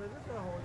là rất là hồi